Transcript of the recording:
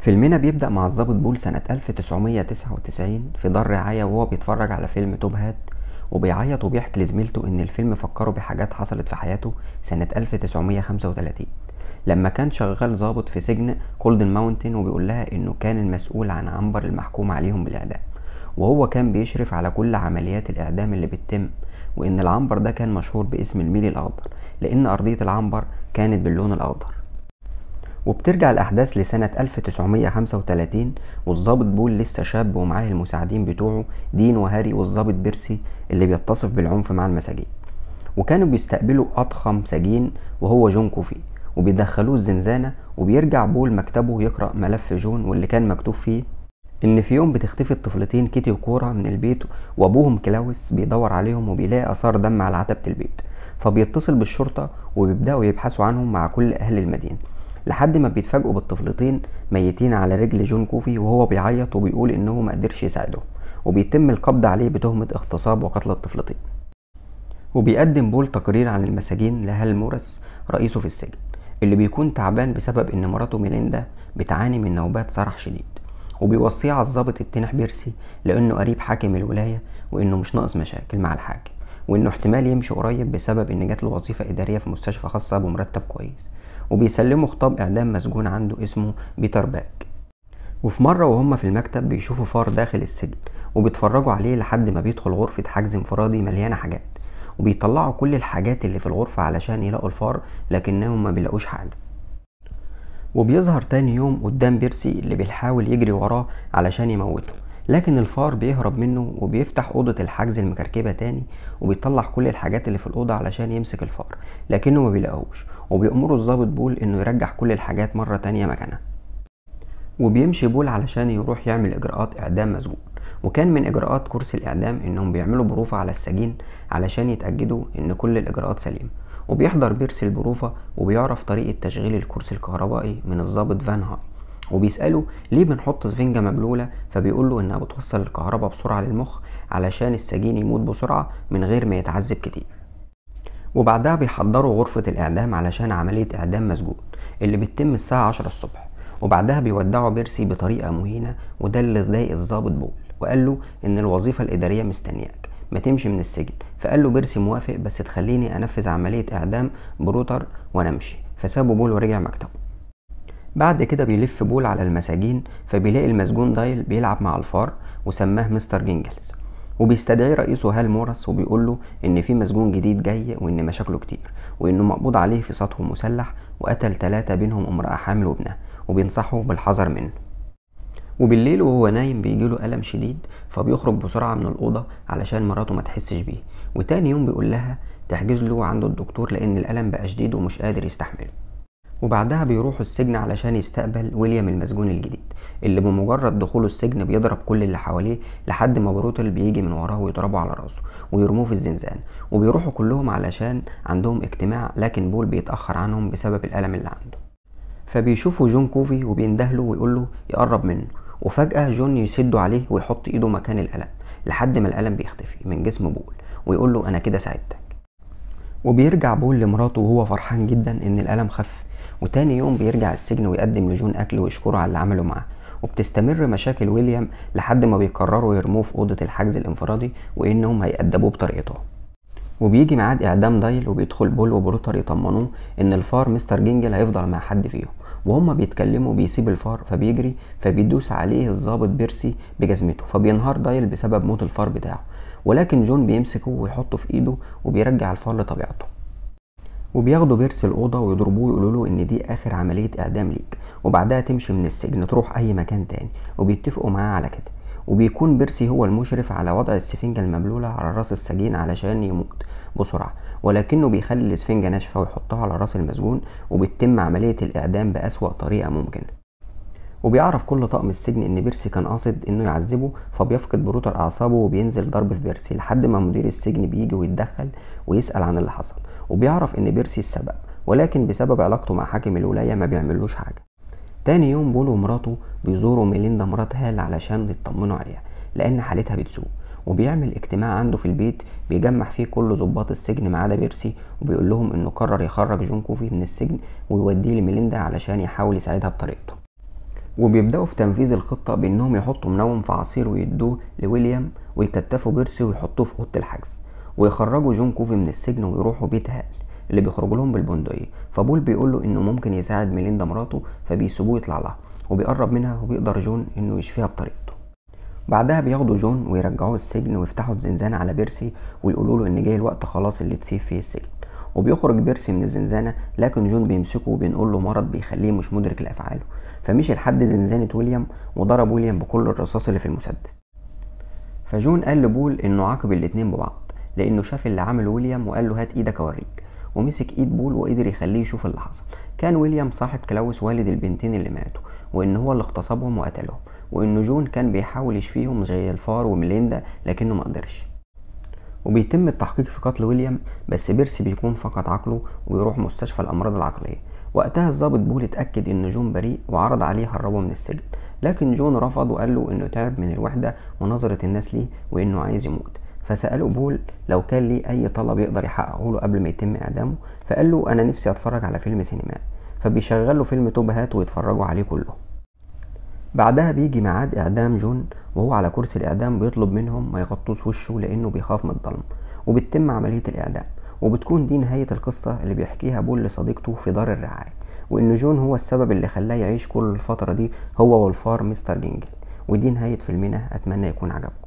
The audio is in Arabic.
فيلمنا بيبدأ مع الضابط بول سنة 1999 في دار رعاية وهو بيتفرج على فيلم توب هات وبيعيط وبيحكي لزميلته إن الفيلم فكره بحاجات حصلت في حياته سنة 1935 لما كان شغال ضابط في سجن كولدن ماونتن وبيقول لها إنه كان المسؤول عن عنبر المحكوم عليهم بالإعدام وهو كان بيشرف على كل عمليات الإعدام اللي بتتم وإن العنبر ده كان مشهور باسم الميل الأخضر لأن أرضية العنبر كانت باللون الأخضر. وبترجع الأحداث لسنة 1935 والظابط بول لسه شاب ومعاه المساعدين بتوعه دين وهاري والظابط بيرسي اللي بيتصف بالعنف مع المساجين. وكانوا بيستقبلوا أضخم سجين وهو جون كوفي وبيدخلوه الزنزانة وبيرجع بول مكتبه يقرأ ملف جون واللي كان مكتوب فيه إن في يوم بتختفي الطفلتين كيتي وكورا من البيت وأبوهم كلاوس بيدور عليهم وبيلاقي آثار دم على عتبة البيت. فبيتصل بالشرطة وبيبدأوا يبحثوا عنهم مع كل أهل المدينة. لحد ما بيتفاجئوا بالطفلتين ميتين على رجل جون كوفي وهو بيعيط وبيقول إنه ما قدرش يساعدهم وبيتم القبض عليه بتهمة اغتصاب وقتل الطفلتين. وبيقدم بول تقرير عن المساجين لهال مورس رئيسه في السجن اللي بيكون تعبان بسبب إن مراته ميليندا بتعاني من نوبات صرع شديد. وبيوصيه على الظابط التنح بيرسي لأنه قريب حاكم الولاية وإنه مش ناقص مشاكل مع الحاكم وإنه احتمال يمشي قريب بسبب إن جات له وظيفة إدارية في مستشفى خاصة بمرتب كويس. وبيسلموا خطاب إعدام مسجون عنده اسمه بيتر باك. وفي مرة وهم في المكتب بيشوفوا فار داخل السجن وبيتفرجوا عليه لحد ما بيدخل غرفة حجز انفرادي مليانة حاجات. وبيطلعوا كل الحاجات اللي في الغرفة علشان يلاقوا الفار لكنهم ما بيلاقوش حاجة. وبيظهر تاني يوم قدام بيرسي اللي بيحاول يجري وراه علشان يموته. لكن الفار بيهرب منه وبيفتح أوضة الحجز المكركبة تاني وبيطلع كل الحاجات اللي في الأوضة علشان يمسك الفار لكنه ما بيلاقوش وبيأمره الظابط بول إنه يرجع كل الحاجات مرة تانية مكانها. وبيمشي بول علشان يروح يعمل إجراءات إعدام مسجون وكان من إجراءات كرسي الإعدام إنهم بيعملوا بروفة على السجين علشان يتأكدوا إن كل الإجراءات سليمة وبيحضر بيرسي البروفة وبيعرف طريقة تشغيل الكرسي الكهربائي من الظابط فان هاي. وبيسأله ليه بنحط سفنجة مبلولة فبيقول له إنها بتوصل الكهرباء بسرعة للمخ علشان السجين يموت بسرعة من غير ما يتعذب كتير. وبعدها بيحضروا غرفة الإعدام علشان عملية إعدام مسجون اللي بتتم الساعة عشرة الصبح. وبعدها بيودعوا بيرسي بطريقة مهينة وده اللي ضايق الظابط بول. وقال له إن الوظيفة الإدارية مستنياك ما تمشي من السجن. فقال له بيرسي موافق بس تخليني أنفذ عملية إعدام بروتر وأنا أمشي. فسابه بول ورجع مكتبه. بعد كده بيلف بول على المساجين فبيلاقي المسجون دايل بيلعب مع الفار وسماه مستر جينجلز. وبيستدعي رئيسه هال مورس وبيقول له إن في مسجون جديد جاي وإن مشاكله كتير وإنه مقبوض عليه في سطو مسلح وقتل ثلاثة بينهم امرأة حامل وابنها وبينصحه بالحذر منه. وبالليل وهو نايم بيجيله ألم شديد فبيخرج بسرعة من الأوضة علشان مراته ما تحسش بيه. وتاني يوم بيقول لها تحجز له عند الدكتور لأن الألم بقى شديد ومش قادر يستحمله. وبعدها بيروحوا السجن علشان يستقبل ويليام المسجون الجديد اللي بمجرد دخوله السجن بيضرب كل اللي حواليه لحد ما بروتل بيجي من وراه ويضربه على راسه ويرموه في الزنزانة. وبيروحوا كلهم علشان عندهم اجتماع لكن بول بيتأخر عنهم بسبب الألم اللي عنده. فبيشوفوا جون كوفي وبيندهله ويقول له يقرب منه وفجأة جون يشده عليه ويحط إيده مكان الألم لحد ما الألم بيختفي من جسم بول ويقول له أنا كده ساعدتك. وبيرجع بول لمراته وهو فرحان جدا إن الألم خف وتاني يوم بيرجع السجن ويقدم لجون أكل ويشكره على اللي عمله معاه. وبتستمر مشاكل ويليام لحد ما بيقرروا يرموه في أوضة الحجز الانفرادي وإنهم هيأدبوه بطريقتهم وبيجي ميعاد إعدام دايل وبيدخل بول وبروتر يطمنوه إن الفار مستر جينجل هيفضل مع حد فيهم. وهما بيتكلموا بيسيب الفار فبيجري فبيدوس عليه الظابط بيرسي بجزمته. فبينهار دايل بسبب موت الفار بتاعه. ولكن جون بيمسكه ويحطه في إيده وبيرجع الفار لطبيعته. وبياخدوا بيرسي الأوضة ويضربوه ويقولوا له إن دي آخر عملية إعدام ليك وبعدها تمشي من السجن تروح أي مكان تاني وبيتفقوا معاه على كده وبيكون بيرسي هو المشرف على وضع السفنجة المبلولة على رأس السجين علشان يموت بسرعة ولكنه بيخلي السفنجة ناشفة ويحطها على رأس المسجون وبتتم عملية الإعدام بأسوأ طريقة ممكنة. وبيعرف كل طقم السجن إن بيرسي كان قاصد إنه يعذبه فبيفقد بروتر أعصابه وبينزل ضرب في بيرسي لحد ما مدير السجن بيجي ويتدخل ويسأل عن اللي حصل. وبيعرف إن بيرسي السبب ولكن بسبب علاقته مع حاكم الولاية ما بيعملوش حاجة. تاني يوم بول ومراته بيزوروا ميليندا مرات هال علشان يطمنوا عليها لأن حالتها بتسوء. وبيعمل اجتماع عنده في البيت بيجمع فيه كل ضباط السجن ما عدا بيرسي وبيقول لهم إنه قرر يخرج جون كوفي من السجن ويوديه لميليندا علشان يحاول يساعدها بطريقته. وبيبدأوا في تنفيذ الخطة بإنهم يحطوا منوم في عصير ويدوه لويليام ويكتفوا بيرسي ويحطوه في أوضة الحجز. ويخرجوا جون كوفي من السجن ويروحوا بيت هال اللي بيخرج لهم بالبندقية. فبول بيقول له إنه ممكن يساعد ميليندا مراته فبيسيبوه يطلع لها وبيقرب منها وبيقدر جون إنه يشفيها بطريقته. بعدها بياخدوا جون ويرجعوه السجن ويفتحوا الزنزانة على بيرسي ويقولوا له إن جه الوقت خلاص اللي تسيب فيه السجن. وبيخرج بيرسي من الزنزانة لكن جون بيمسكه وبينقل له مرض بيخليه مش مدرك لأفعاله. فمشي لحد زنزانة ويليام وضرب ويليام بكل الرصاص اللي في المسدس. فجون قال لبول إنه عاقب الاتنين ببعض. لأنه شاف اللي عمله ويليام وقال له هات إيدك أوريك. ومسك إيد بول وقدر يخليه يشوف اللي حصل. كان ويليام صاحب كلاوس والد البنتين اللي ماتوا وإن هو اللي اغتصبهم وقتلهم وإن جون كان بيحاول يشفيهم زي الفار وميليندا لكنه مقدرش وبيتم التحقيق في قتل ويليام بس بيرسي بيكون فقد عقله ويروح مستشفى الأمراض العقلية. وقتها الضابط بول اتأكد إن جون بريء وعرض عليه يهربه من السجن. لكن جون رفض وقال له إنه تعب من الوحدة ونظرة الناس ليه وإنه عايز يموت. فسأله بول لو كان ليه أي طلب يقدر يحققه له قبل ما يتم إعدامه فقال له أنا نفسي أتفرج على فيلم سينمائي. فبيشغل له فيلم توب هات ويتفرجوا عليه كلهم بعدها بيجي ميعاد إعدام جون وهو على كرسي الإعدام بيطلب منهم ما يغطوش وشه لأنه بيخاف من الضلمة وبتتم عملية الإعدام. وبتكون دي نهاية القصة اللي بيحكيها بول لصديقته في دار الرعاية وإن جون هو السبب اللي خلاه يعيش كل الفترة دي هو والفار مستر جينجل. ودي نهاية فيلمنا أتمنى يكون عجبكم.